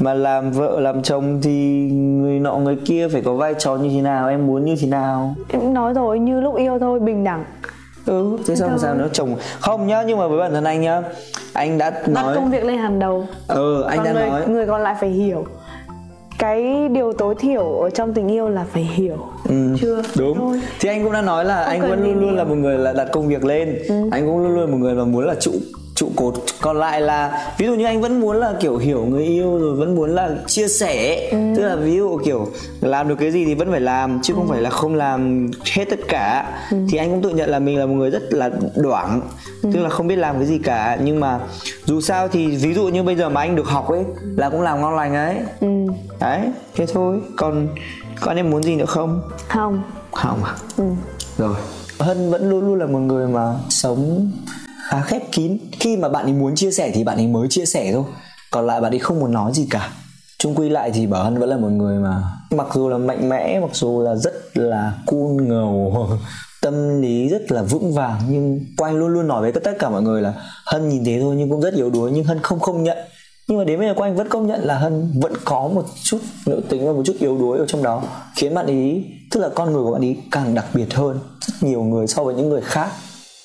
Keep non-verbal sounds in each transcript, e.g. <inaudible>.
mà làm vợ làm chồng thì người nọ người kia phải có vai trò như thế nào? Em muốn như thế nào? Em nói rồi như lúc yêu thôi bình đẳng. Ừ thế sao sao nữa? Chồng không nhá nhưng mà với bản thân anh nhá anh đã đặt nói công việc lên hàng đầu. Ừ anh còn đã người, nói. người còn lại phải hiểu. Cái điều tối thiểu ở trong tình yêu là phải hiểu. Ừ, chưa? đúng. Thôi. Thì anh cũng đã nói là Không anh vẫn luôn luôn là một người là đặt công việc lên. Anh cũng luôn luôn một người mà muốn là trụ trụ cột. Còn lại là ví dụ như anh vẫn muốn là kiểu hiểu người yêu rồi vẫn muốn là chia sẻ tức là ví dụ kiểu làm được cái gì thì vẫn phải làm chứ không phải là không làm hết tất cả. Thì anh cũng tự nhận là mình là một người rất là đoảng. Tức là không biết làm cái gì cả. Nhưng mà dù sao thì ví dụ như bây giờ mà anh được học ấy là cũng làm ngon lành ấy. Ừ. đấy thế thôi. Còn còn em muốn gì nữa không? Không. Không à? Ừ. rồi. Hân vẫn luôn luôn là một người mà sống khá khép kín. Khi mà bạn ấy muốn chia sẻ thì bạn ấy mới chia sẻ thôi. Còn lại bạn ấy không muốn nói gì cả. Chung quy lại thì bảo hân vẫn là một người mà mặc dù là mạnh mẽ, mặc dù là rất là cool ngầu, <laughs> tâm lý rất là vững vàng, nhưng quanh luôn luôn nói với tất cả mọi người là hân nhìn thế thôi nhưng cũng rất yếu đuối, nhưng hân không không nhận. Nhưng mà đến bây giờ quanh vẫn công nhận là hân vẫn có một chút nữ tính và một chút yếu đuối ở trong đó, khiến bạn ý tức là con người của bạn ý càng đặc biệt hơn rất nhiều người so với những người khác.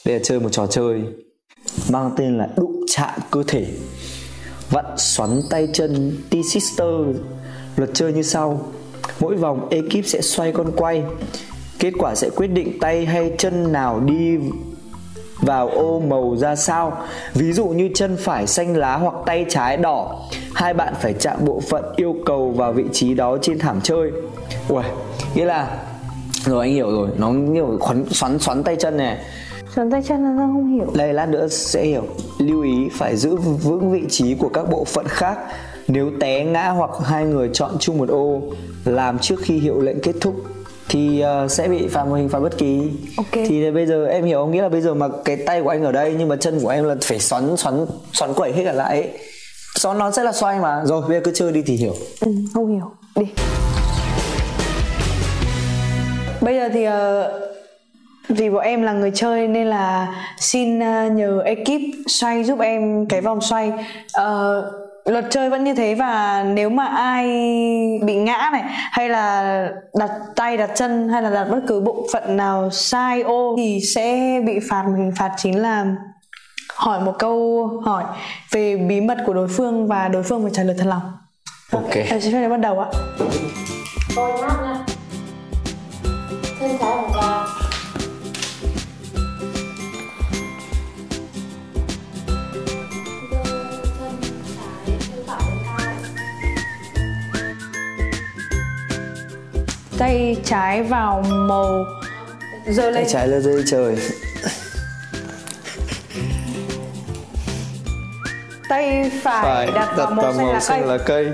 Bây giờ chơi một trò chơi mang tên là đụng chạm cơ thể. Vặn xoắn tay chân T-Sister luật chơi như sau. Mỗi vòng ekip sẽ xoay con quay. Kết quả sẽ quyết định tay hay chân nào đi vào ô màu ra sao. Ví dụ như chân phải xanh lá hoặc tay trái đỏ. Hai bạn phải chạm bộ phận yêu cầu vào vị trí đó trên thảm chơi. Ui nghĩa là, rồi anh hiểu rồi. Nó nhiều khoắn, xoắn xoắn tay chân này. Xoắn tay chân là sao không hiểu. Đây lát nữa sẽ hiểu. Lưu ý phải giữ vững vị trí của các bộ phận khác. Nếu té ngã hoặc hai người chọn chung một ô làm trước khi hiệu lệnh kết thúc thì uh, sẽ bị phạt một hình phạt bất kỳ. Ok. thì bây giờ em hiểu không nghĩa là bây giờ mà cái tay của anh ở đây nhưng mà chân của em là phải xoắn xoắn xoắn quẩy hết cả lại ấy. xoắn nó sẽ là xoay mà. Rồi bây giờ cứ chơi đi thì hiểu. Ừ, không hiểu. Đi. Bây giờ thì ờ, vì bọn em là người chơi nên là xin ờ, nhờ ekip xoay giúp em cái vòng xoay. Ờ, luật chơi vẫn như thế và nếu mà ai bị ngã này hay là đặt tay đặt chân hay là đặt bất cứ bộ phận nào sai ô thì sẽ bị phạt. Một hình phạt chính là hỏi một câu hỏi về bí mật của đối phương và đối phương phải trả lời thật lòng. Ok. Em xin phép bắt đầu ạ. Tôi nha. Chân trái tay trái vào màu. Giơ tay lên trái là dây trời. Tay phải, đặt vào màu xanh lá cây. lá cây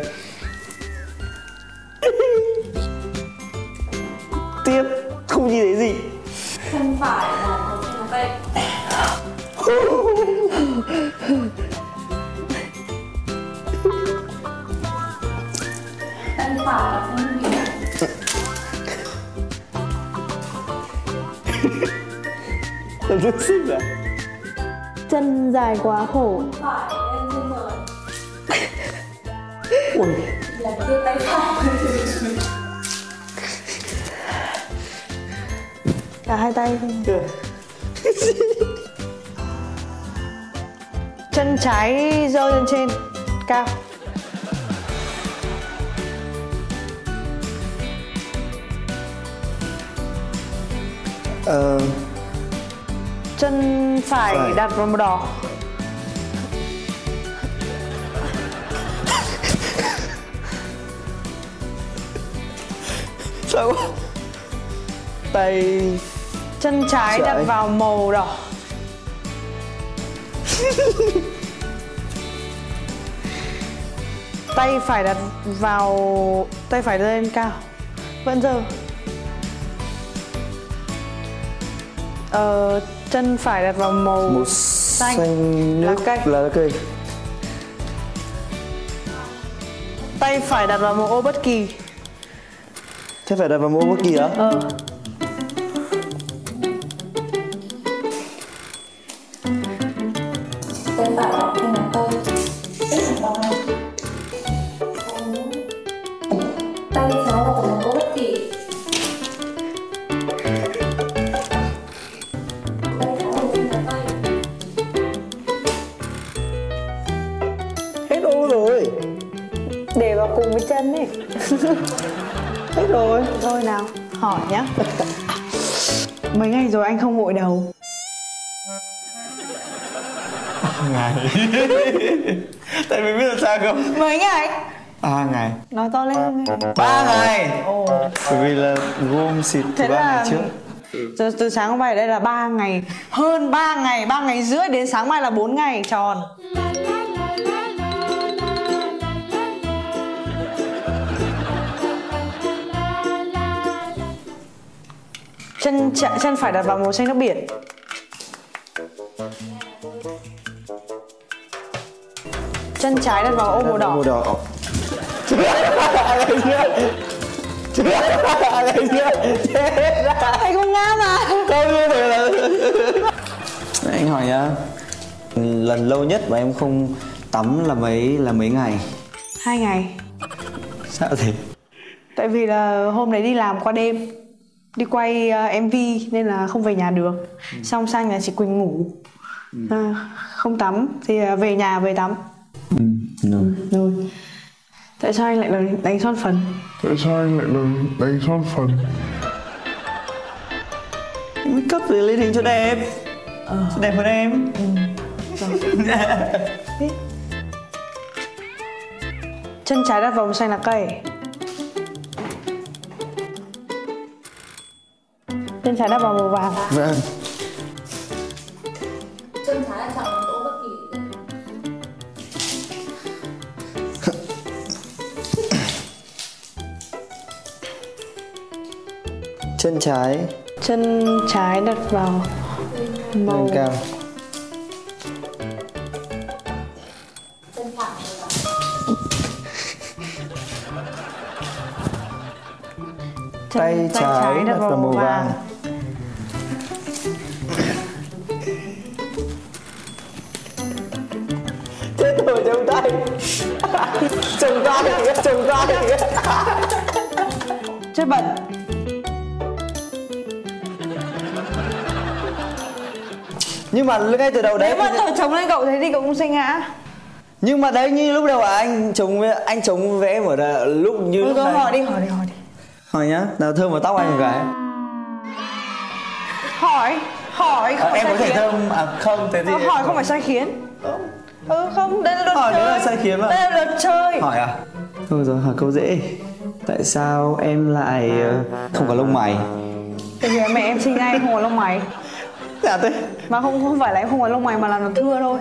dài quá khổ. Phải lên trên rồi ui. Là đưa tay cả hai tay. <laughs> Chân trái giơ lên trên cao. Ờ. Chân phải Phải. đặt vào màu đỏ sao tay chân trái đặt vào màu đỏ. <laughs> Tay phải đặt vào tay phải lên cao. Vẫn giơ. Ờ, chân phải đặt vào màu, màu xanh, xanh nước cây. lá cây. Tay phải đặt vào màu ô bất kỳ thế phải đặt vào mẫu bất kỳ á. Ờ. <laughs> tại vì biết làm sao không? Mấy ngày. Ba ngày. Nói to lên. Ba ngày. Ồ. Bởi vì là gom xịt thế ba là ngày trước. từ, từ sáng hôm nay đây là 3 ngày. Hơn 3 ngày 3 ngày rưỡi đến sáng mai là 4 ngày tròn. Chân ch- chân phải đặt vào màu xanh nước biển chân trái đặt vào ô màu đỏ. Màu đỏ. Anh không ngã mà. Không như là anh hỏi nhá. Lần lâu nhất mà em không tắm là mấy là mấy ngày? Hai ngày. Sao thế? Tại vì là hôm đấy đi làm qua đêm. Đi quay uh, MV nên là không về nhà được. Xong sang nhà chị Quỳnh ngủ. À, Không tắm. Thì uh, về nhà về tắm. ừ, rồi. Rồi. Tại sao anh lại đánh, đánh son phần? Tại sao anh lại đánh, đánh son phần? make up thì lên hình cho đẹp. Cho đẹp hơn em. <laughs> Chân trái đặt màu xanh lá cây. Chân trái đặt vào màu vàng. Vâng chân trái. Chân trái đặt vào màu. Lên cao. Chân, tay trái đặt vào màu vàng. chết rồi trong tay. <laughs> Trong tay trong tay. Chất bẩn nhưng mà ngay từ đầu đấy Nếu mà tôi chống lên cậu thế thì cậu cũng sẽ ngã nhưng mà đấy như lúc đầu à, anh chống anh chống với em ở đây, lúc như lúc hỏi đi hỏi đi hỏi đi. Hỏi nhá nào thơm vào tóc anh một cái. Hỏi hỏi không à, phải em có thể khiến. thơm à không thế thì hỏi không phải sai khiến. Ừ không đây là luật Hỏi chơi là sai khiến mà. đây là luật chơi. Hỏi à? Thôi rồi hỏi câu dễ. Tại sao em lại ờ, không có lông mày? Tại vì mẹ em sinh ra em không có lông mày dạ thế. Mà không không phải là em không có lông mày mà là nó thưa thôi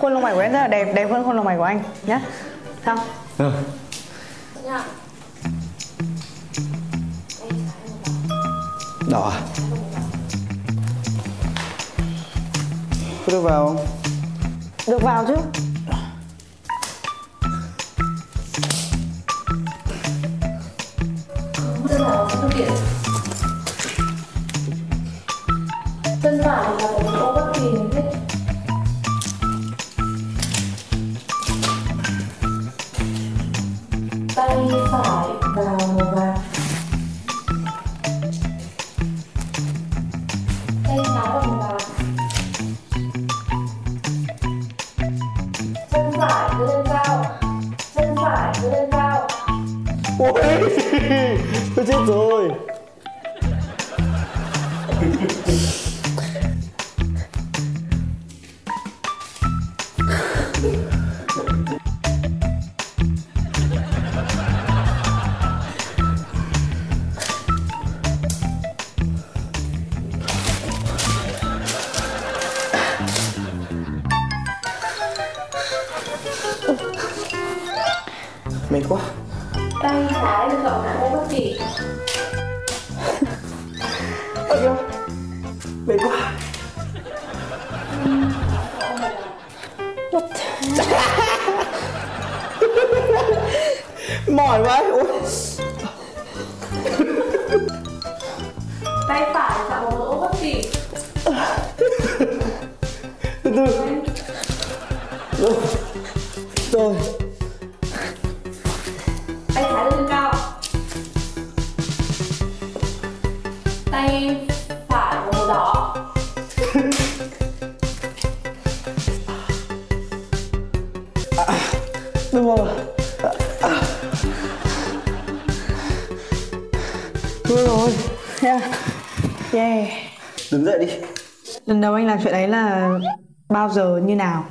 khuôn lông mày của em rất là đẹp đẹp hơn khuôn lông mày của anh nhá. Sao? Ừ. nha đỏ à? Có được vào không? Được vào chứ. Phải là chân phải là một chỗ bất kỳ mình thích tay phải vào màu vàng tay trái vào màu vàng chân phải đưa lên cao. Chân phải đưa lên cao. Ôi <laughs> tôi chết rồi <laughs> từ từ rồi. Tay phải lên cao. Tay phải màu đỏ. Đúng rồi. Đúng rồi. Yeah. yeah. Đứng dậy đi. Lần đầu anh làm chuyện ấy là bao giờ như nào?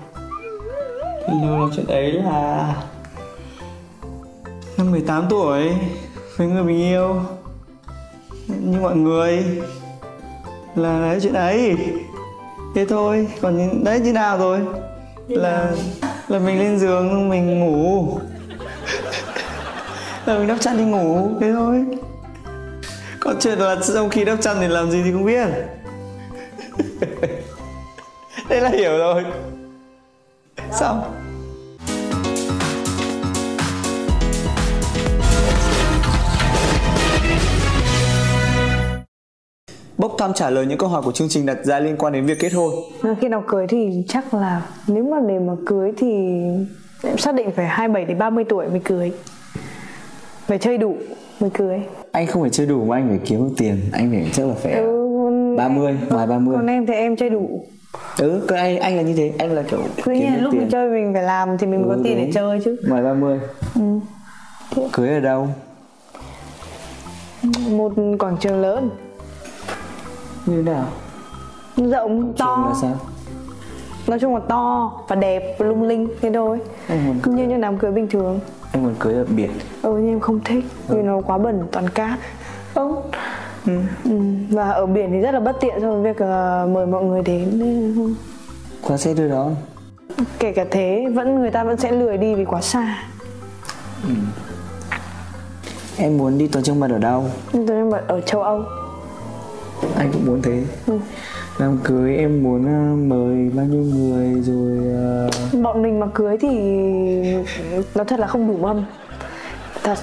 Lưu làm chuyện đấy là Năm 18 tuổi Với người mình yêu. Như mọi người Là đấy chuyện ấy. Thế thôi Còn đấy như nào rồi? Là Là mình lên giường mình ngủ. <laughs> Là mình đắp chăn đi ngủ Thế thôi. Còn chuyện là trong khi đắp chăn thì làm gì thì không biết <laughs> Thế là hiểu rồi Xong Bốc thăm trả lời những câu hỏi của chương trình đặt ra liên quan đến việc kết hôn Mà Khi nào cưới thì chắc là nếu mà để mà cưới thì em xác định phải 27 đến 30 tuổi mới cưới. Phải chơi đủ mới cưới. Anh không phải chơi đủ mà anh phải kiếm được tiền Anh phải chắc là phải Ừ, còn- 30, ngoài 30 Còn em thì em chơi đủ. Ừ, cái anh, anh là như thế Anh là kiểu Cứ như lúc mình chơi mình phải làm thì mình mới Ừ, có tiền để đúng. chơi chứ. Ngoài 30 Cưới ở đâu? Một quảng trường lớn, Như thế nào? rộng, to. là sao? Nói chung là to và đẹp và lung linh thế thôi. Anh muốn, như những đám cưới bình thường. anh muốn cưới ở biển Ừ nhưng em không thích vì nó quá bẩn toàn cát ừ. Và ở biển thì rất là bất tiện trong việc ờ, mời mọi người đến không- Qua xe đưa đón. Kể cả thế vẫn người ta vẫn sẽ lười đi vì quá xa. Em muốn đi tuần trăng mật ở đâu? Nhưng tôi đang ở châu Âu. Anh cũng muốn thế. Ừ. Đám cưới em muốn ờ, mời bao nhiêu người rồi ờ, Bọn mình mà cưới thì nó thật là không đủ mâm. Thật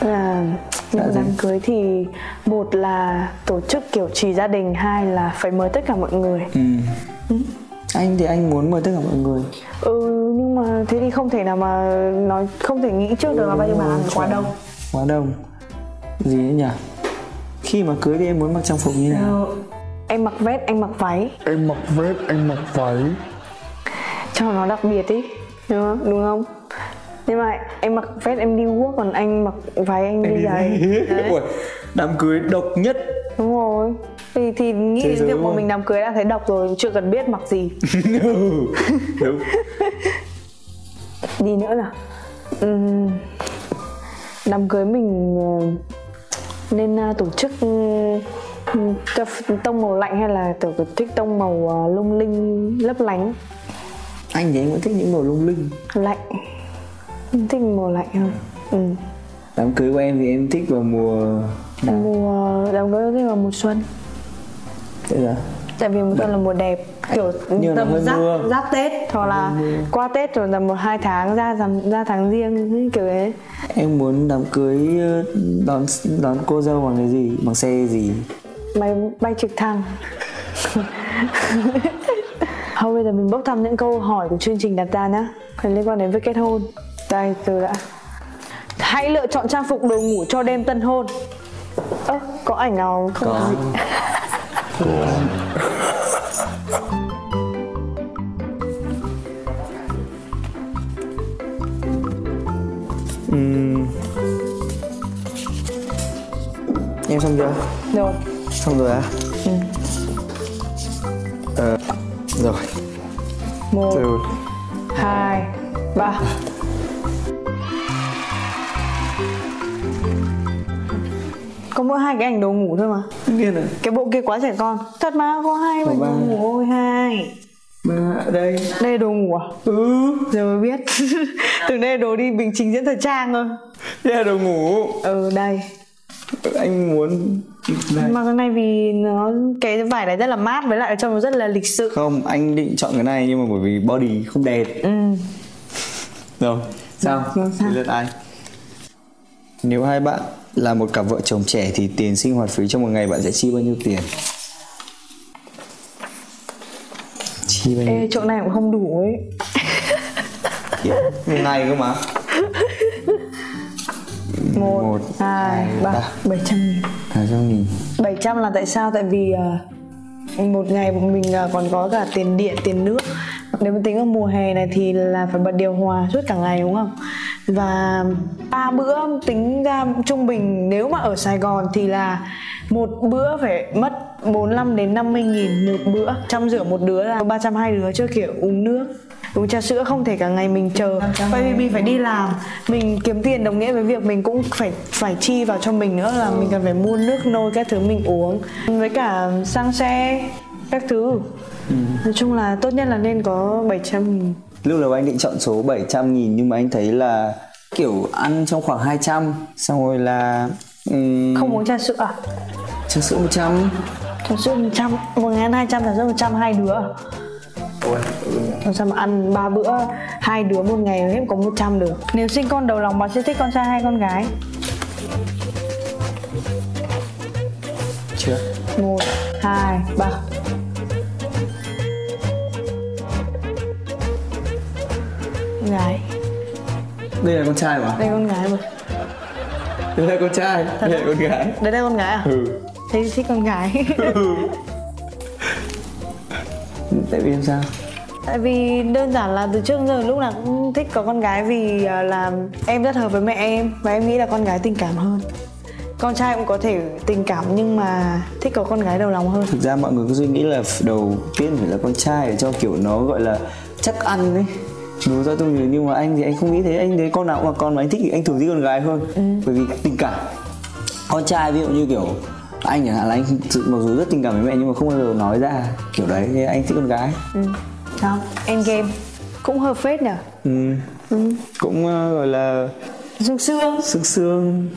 là những gì? đám cưới thì một là tổ chức kiểu trì gia đình hai là phải mời tất cả mọi người ừ. Anh thì anh muốn mời tất cả mọi người ừ nhưng mà thế thì không thể nào mà nói không thể nghĩ trước được là bao nhiêu bàn ăn quá đông Quá đông Gì nữa nhỉ? Khi mà cưới thì em muốn mặc trang phục như nào? Ừ. em mặc vest anh mặc váy Em mặc vest, anh mặc váy cho nó đặc biệt ý đúng không, đúng không? Nhưng mà em mặc vest em đi guốc còn anh mặc váy anh đi giày. <laughs> Ui, Đám cưới độc nhất. Đúng rồi. Thì, thì nghĩ Thế đến việc mà mình đám cưới đã thấy độc rồi chưa cần biết mặc gì. <laughs> Đúng. Đi nữa là đám cưới mình ờ, nên ờ, tổ chức ph- tông màu lạnh hay là tổ thích tông màu ờ, lung linh lấp lánh? Anh thì anh vẫn thích những màu lung linh. Lạnh Em thích mùa lạnh hơn ừ. Đám cưới của em thì em thích vào mùa nào? mùa đám cưới thích vào mùa xuân Thế là tại vì mùa xuân là mùa đẹp kiểu mà tầm giáp, mưa. giáp tết hoặc là qua tết rồi là một hai tháng ra ra, ra tháng riêng kiểu thế Em muốn đám cưới ờ, đón đón cô dâu bằng cái gì? Bằng xe gì? bay bay trực thăng <laughs> Thôi bây giờ mình bốc thăm những câu hỏi của chương trình đặt ra nhá Liên quan đến việc kết hôn Đây từ đã Hãy lựa chọn trang phục đồ ngủ cho đêm tân hôn Ơ, có ảnh nào không Có gì? Ừm. Em xong chưa? Rồi Xong rồi á? Ừ. Ờ, rồi Một, Từ hai, ba Có mỗi hai cái ảnh đồ ngủ thôi mà. Biết rồi. Cái bộ kia quá trẻ con. Thật mà có hai ba. đồ ngủ ôi hai. Ba ở đây. Đây là đồ ngủ à? Ừ. Giờ mới biết. <laughs> Tưởng đây đồ đi bình trình diễn thời trang thôi Đây là đồ ngủ. Ừ đây. Anh muốn đây. Mà cái này vì nó Cái vải này rất là mát Với lại ở trong nó rất là lịch sự. Không, anh định chọn cái này nhưng mà bởi vì body không đẹp. Ừ. Rồi, sao? Rồi, sao? Anh Nếu hai bạn là một cặp vợ chồng trẻ thì tiền sinh hoạt phí trong một ngày bạn sẽ chi bao nhiêu tiền? Chi bao nhiêu Ê chỗ này cũng không đủ ấy? Một ngày cơ mà <laughs> Một, Một, hai, ba. Bảy trăm nghìn Hai trăm nghìn 700 là tại sao? Tại vì ờ, một ngày mình ờ, còn có cả tiền điện, tiền nước Nếu mà tính ở mùa hè này thì là phải bật điều hòa suốt cả ngày đúng không? Và ba bữa tính ra trung bình nếu mà ở Sài Gòn thì là một bữa phải mất 45 đến 50 nghìn một bữa. Chăm rửa một đứa là 320 đứa chưa kiểu uống nước uống trà sữa không thể cả ngày mình chờ. Bởi vì mình phải đi làm mình kiếm tiền đồng nghĩa với việc mình cũng phải phải chi vào cho mình nữa là mình cần phải mua nước nôi các thứ mình uống. Với cả xăng xe các thứ. Nói chung là tốt nhất là nên có 700 nghìn Lúc đầu anh định chọn số 700 nghìn nhưng mà anh thấy là kiểu ăn trong khoảng 200 xong rồi là um, không uống trà sữa à? trà sữa 100 trà sữa 100 một ngàn 200 trà sữa 100 hai đứa. À? làm sao mà ăn ba bữa hai đứa một ngày hết có 100 được. Nếu sinh con đầu lòng bạn sẽ thích con trai hay con gái? Chưa. Một hai ba gái. Đây là con trai mà. Đây con gái mà. Đây là con trai. Đây là con gái. Đây là con gái à? Ừ. Thế thích con gái. Tại vì làm sao? Tại vì đơn giản là từ trước giờ lúc nào cũng thích có con gái vì à, là em rất hợp với mẹ em và em nghĩ là con gái tình cảm hơn. Con trai cũng có thể tình cảm nhưng mà thích có con gái đầu lòng hơn. Thực ra mọi người cứ suy nghĩ là đầu tiên phải là con trai để cho kiểu nó gọi là chắc ăn ấy đúng ra tôi nhớ nhưng mà anh thì anh không nghĩ thế. Anh thấy con nào cũng là con mà anh thích thì anh thường thích con gái hơn. Bởi vì tình cảm. Con trai ví dụ như kiểu anh chẳng hạn là anh mặc dù rất tình cảm với mẹ nhưng mà không bao giờ nói ra kiểu đấy nên anh thích con gái. Ừ. đó endgame cũng hợp phết nhỉ ừ. ừ. cũng ờ, gọi là dương xương sương sương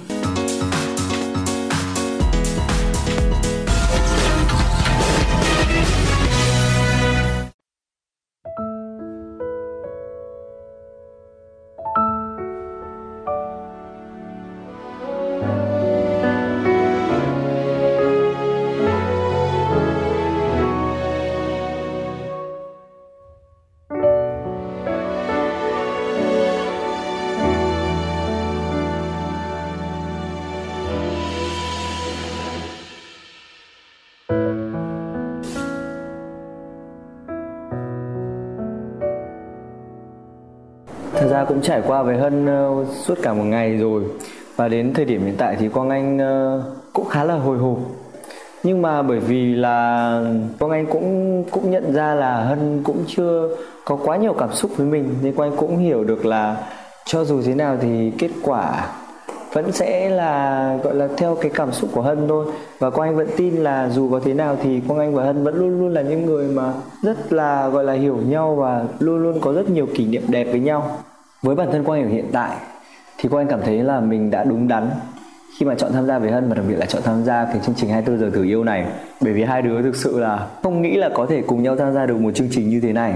cũng trải qua với Hân uh, ờ, suốt cả một ngày rồi. Và đến thời điểm hiện tại thì Quang Anh uh, cũng khá là hồi hộp. Nhưng mà bởi vì là Quang Anh cũng cũng nhận ra là Hân cũng chưa có quá nhiều cảm xúc với mình. Nên Quang Anh cũng hiểu được là cho dù thế nào thì kết quả vẫn sẽ là gọi là theo cái cảm xúc của Hân thôi. Và Quang Anh vẫn tin là dù có thế nào thì Quang Anh và Hân vẫn luôn luôn là những người mà rất là gọi là hiểu nhau và luôn luôn có rất nhiều kỷ niệm đẹp với nhau với bản thân Quang hiểu hiện tại, thì Quang cảm thấy là mình đã đúng đắn khi mà chọn tham gia với Hân và đặc biệt là chọn tham gia cái chương trình 24 giờ thử yêu này. Bởi vì hai đứa thực sự là không nghĩ là có thể cùng nhau tham gia được một chương trình như thế này.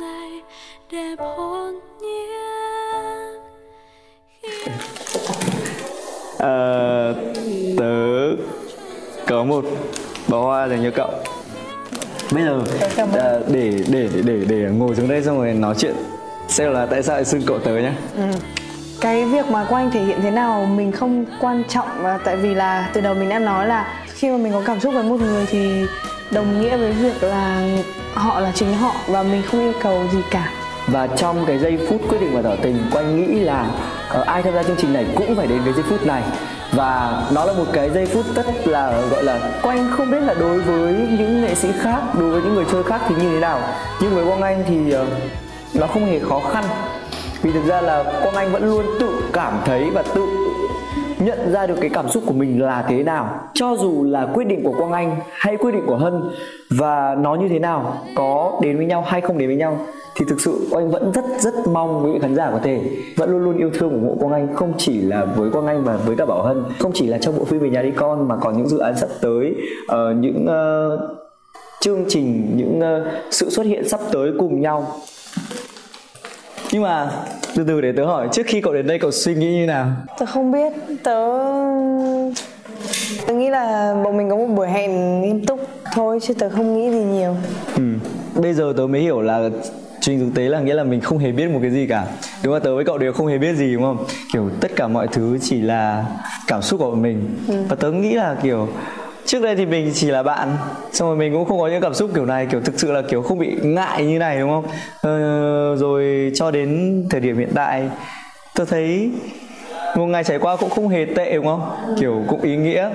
Ngày đẹp hồn nhiên. Ờ, tớ có một bó hoa dành cho cậu. Bây giờ ờ, để để để để ngồi xuống đây xong rồi nói chuyện xem là tại sao lại xưng cậu tớ nhá. Cái việc mà của anh thể hiện thế nào mình không quan trọng và tại vì là từ đầu mình đã nói là khi mà mình có cảm xúc với một người thì đồng nghĩa với việc là họ là chính họ và mình không yêu cầu gì cả. Và trong cái giây phút quyết định và tỏ tình quanh nghĩ là uh, ai tham gia chương trình này cũng phải đến cái giây phút này. Và nó là một cái giây phút rất là gọi là quanh không biết là đối với những nghệ sĩ khác đối với những người chơi khác thì như thế nào. Nhưng với quang anh thì uh, nó không hề khó khăn. Vì thực ra là quang anh vẫn luôn tự cảm thấy và tự nhận ra được cái cảm xúc của mình là thế nào. Cho dù là quyết định của quang anh hay quyết định của hân và nó như thế nào có đến với nhau hay không đến với nhau thì thực sự anh vẫn rất rất mong quý vị khán giả có thể vẫn luôn luôn yêu thương ủng hộ Quang Anh không chỉ là với Quang Anh và với cả Bảo Hân. Không chỉ là trong bộ phim về nhà đi con mà còn những dự án sắp tới uh, những uh, chương trình những uh, sự xuất hiện sắp tới cùng nhau nhưng mà từ từ để tớ hỏi trước khi cậu đến đây cậu suy nghĩ như nào? Tớ không biết tớ tớ nghĩ là bọn mình có một buổi hẹn nghiêm túc thôi chứ tớ không nghĩ gì nhiều. Ừ. bây giờ tớ mới hiểu là trình thực tế là nghĩa là mình không hề biết một cái gì cả. Đúng không? Tớ với cậu đều không hề biết gì đúng không? Kiểu tất cả mọi thứ chỉ là cảm xúc của mình. Ừ. và tớ nghĩ là kiểu trước đây thì mình chỉ là bạn xong rồi mình cũng không có những cảm xúc kiểu này kiểu thực sự là kiểu không bị ngại như này đúng không? Ờ, rồi cho đến thời điểm hiện tại tôi thấy một ngày trải qua cũng không hề tệ đúng không? Kiểu cũng ý nghĩa.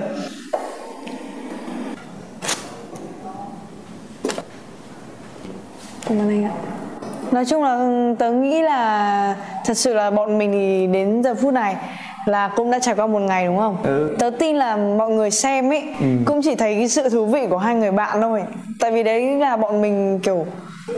Cảm ơn anh ạ. Nói chung là ừ, tớ nghĩ là thật sự là bọn mình thì đến giờ phút này là cũng đã trải qua một ngày đúng không? Ừ. Tớ tin là mọi người xem ấy ừ. cũng chỉ thấy cái sự thú vị của hai người bạn thôi. Tại vì đấy là bọn mình kiểu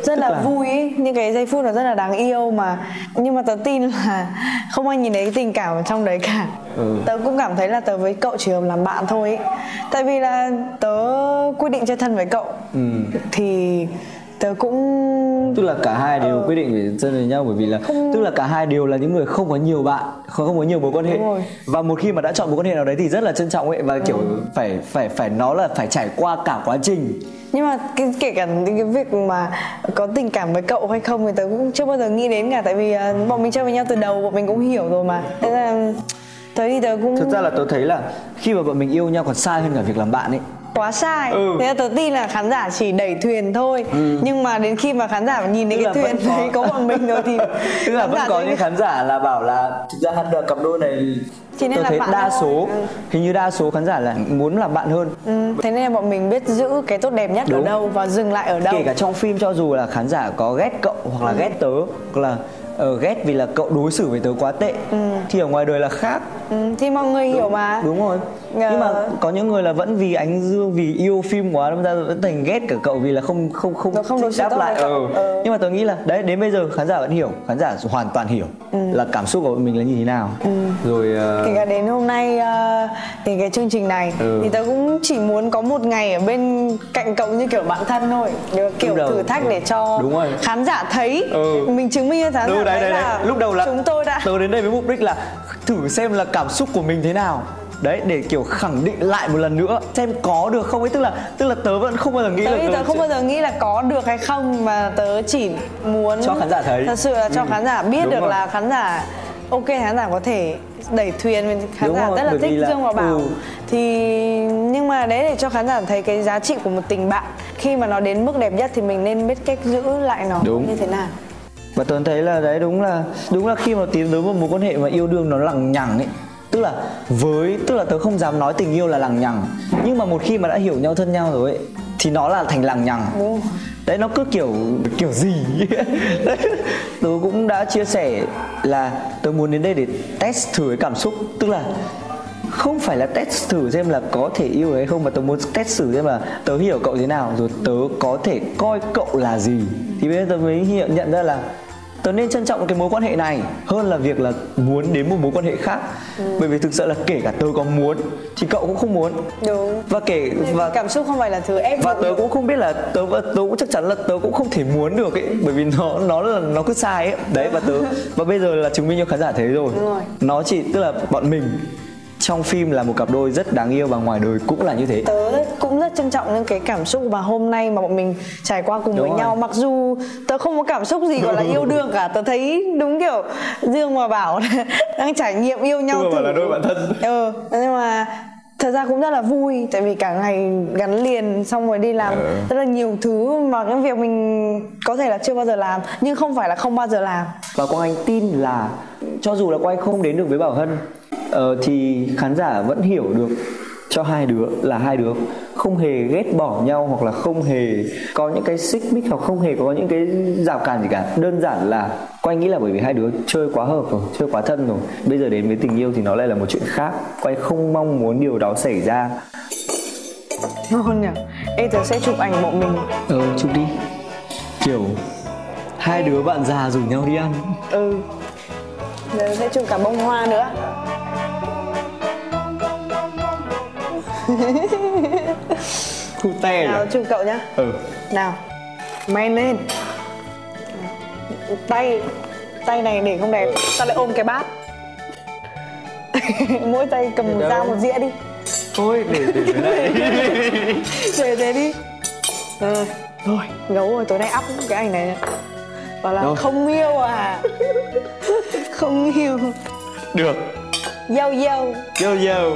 rất là, là vui ấy, những cái giây phút nó rất là đáng yêu mà nhưng mà tớ tin là <laughs> không ai nhìn thấy cái tình cảm ở trong đấy cả. Ừ. Tớ cũng cảm thấy là tớ với cậu chỉ hợp làm bạn thôi ấy. Tại vì là tớ quyết định chơi thân với cậu. Ừ. Thì tớ cũng tức là cả hai đều ờ. quyết định phải chân với nhau bởi vì là không... tức là cả hai đều là những người không có nhiều bạn không không có nhiều mối quan hệ. Và một khi mà đã chọn mối quan hệ nào đấy thì rất là trân trọng ấy và kiểu ừ. phải phải phải nó là phải trải qua cả quá trình. Nhưng mà cái, kể cả những cái việc mà có tình cảm với cậu hay không thì tớ cũng chưa bao giờ nghĩ đến cả tại vì uh, bọn mình chơi với nhau từ đầu bọn mình cũng hiểu rồi mà. Thế là tớ thì tớ cũng thực ra là tớ thấy là khi mà bọn mình yêu nhau còn sai hơn cả việc làm bạn ấy quá sai ừ. thế là tớ tin là khán giả chỉ đẩy thuyền thôi ừ. nhưng mà đến khi mà khán giả nhìn thấy cái thuyền thấy có bọn mình rồi thì <laughs> tức là vẫn có những khán giả là bảo là thực ra cặp đôi này Chỉ nên tôi là thấy đa số ừ. hình như đa số khán giả là muốn làm bạn hơn ừ. thế nên là bọn mình biết giữ cái tốt đẹp nhất Đúng. ở đâu và dừng lại ở đâu kể cả trong phim cho dù là khán giả có ghét cậu hoặc là ừ. ghét tớ hoặc là uh, ghét vì là cậu đối xử với tớ quá tệ ừ. thì ở ngoài đời là khác ừ, thì mọi người đúng, hiểu mà đúng rồi ờ. nhưng mà có những người là vẫn vì ánh dương vì yêu phim quá đâm ra vẫn thành ghét cả cậu vì là không không không, không đối đáp lại ừ. ừ. nhưng mà tớ nghĩ là đấy đến bây giờ khán giả vẫn hiểu khán giả hoàn toàn hiểu ừ. là cảm xúc của mình là như thế nào ừ. rồi uh... kể cả đến hôm nay uh, thì cái chương trình này ừ. thì tớ cũng chỉ muốn có một ngày ở bên cạnh cậu như kiểu bạn thân thôi kiểu thử thách ừ. để cho khán giả thấy ừ. mình chứng minh cho khán giả đấy, đấy, đấy. lúc đầu là chúng tôi đã tớ đến đây với mục đích là thử xem là cảm xúc của mình thế nào đấy để kiểu khẳng định lại một lần nữa xem có được không ấy tức là tức là tớ vẫn không bao giờ nghĩ tớ, tớ không bao giờ nghĩ là có được hay không mà tớ chỉ muốn cho khán giả thấy thật sự là cho ừ. khán giả biết Đúng được rồi. là khán giả ok khán giả có thể đẩy thuyền khán Đúng giả rồi, rất là thích là, dương và bảo ừ. thì nhưng mà đấy để cho khán giả thấy cái giá trị của một tình bạn khi mà nó đến mức đẹp nhất thì mình nên biết cách giữ lại nó Đúng. như thế nào và tuấn thấy là đấy đúng là đúng là khi mà tiến tới một mối quan hệ mà yêu đương nó lằng nhằng ấy. Tức là với tức là tớ không dám nói tình yêu là lằng nhằng. Nhưng mà một khi mà đã hiểu nhau thân nhau rồi ấy thì nó là thành lằng nhằng. Đấy nó cứ kiểu kiểu gì? <laughs> Đấy, tớ cũng đã chia sẻ là tớ muốn đến đây để test thử cái cảm xúc. Tức là không phải là test thử xem là có thể yêu hay không mà tớ muốn test thử xem là tớ hiểu cậu thế nào rồi tớ có thể coi cậu là gì. Thì bây giờ tớ mới hiện nhận ra là tớ nên trân trọng cái mối quan hệ này hơn là việc là muốn đến một mối quan hệ khác. Ừ. bởi vì thực sự là kể cả tớ có muốn thì cậu cũng không muốn. Đúng. Và kể và cảm xúc không phải là thứ ép và tớ cũng không biết là tớ tớ cũng chắc chắn là tớ cũng không thể muốn được ấy bởi vì nó nó là nó cứ sai ấy. Đấy và tớ <laughs> và bây giờ là chứng minh cho khán giả thấy rồi, rồi. nó chỉ tức là bọn mình trong phim là một cặp đôi rất đáng yêu và ngoài đời cũng là như thế. Tớ cũng rất trân trọng những cái cảm xúc mà hôm nay mà bọn mình trải qua cùng đúng với rồi. nhau. Mặc dù tớ không có cảm xúc gì gọi là yêu đương cả tớ thấy đúng kiểu dương và bảo <laughs> đang trải nghiệm yêu nhau từ là đôi bạn thân. Ừ nhưng mà thật ra cũng rất là vui tại vì cả ngày gắn liền xong rồi đi làm rất là nhiều thứ mà cái việc mình có thể là chưa bao giờ làm nhưng không phải là không bao giờ làm. Và quang anh tin là cho dù là quang anh không đến được với bảo hân ờ, thì khán giả vẫn hiểu được cho hai đứa là hai đứa không hề ghét bỏ nhau hoặc là không hề có những cái xích mích hoặc không hề có những cái rào cản gì cả. Đơn giản là quanh nghĩ là bởi vì hai đứa chơi quá hợp rồi chơi quá thân rồi. Bây giờ đến với tình yêu thì nó lại là một chuyện khác. Quanh không mong muốn điều đó xảy ra. Ngon nhỉ ê tớ sẽ chụp ảnh bọn mình. Ờ chụp đi. Kiểu hai đứa bạn già rủ nhau đi ăn. Ừ tớ sẽ chụp cả bông hoa nữa cute nào chụp cậu nhá. Ừ. Nào men lên. Tay tay này để không đẹp. Tao lại ôm cái bát. <laughs> Mỗi tay cầm một Để dao đâu? một dĩa đi. Thôi để để này <laughs> để thế đi. Ờ, rồi gấu rồi tối nay up cái ảnh này. Bảo là Rồi. không yêu à. <laughs> Không yêu. Được. Dâu dâu yo yo